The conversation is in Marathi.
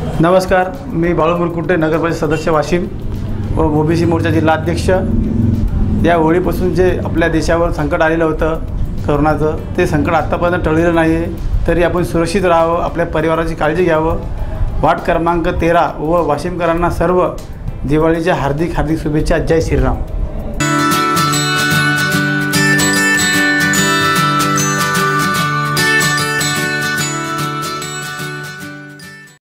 नमस्कार मी बाळू मुरकुटे नगरपरिषद सदस्य वाशिम व ओबीसी मोर्चा जिल्हाध्यक्ष या होळीपासून जे आपल्या देशावर संकट आलेलं होतं करोनाचं ते संकट आत्तापर्यंत टळलेलं नाही आहे तरी आपण सुरक्षित राहावं आपल्या परिवाराची काळजी घ्यावं. वाट क्रमांक तेरा व वाशिमकरांना सर्व दिवाळीच्या हार्दिक हार्दिक शुभेच्छा. जय श्रीराम.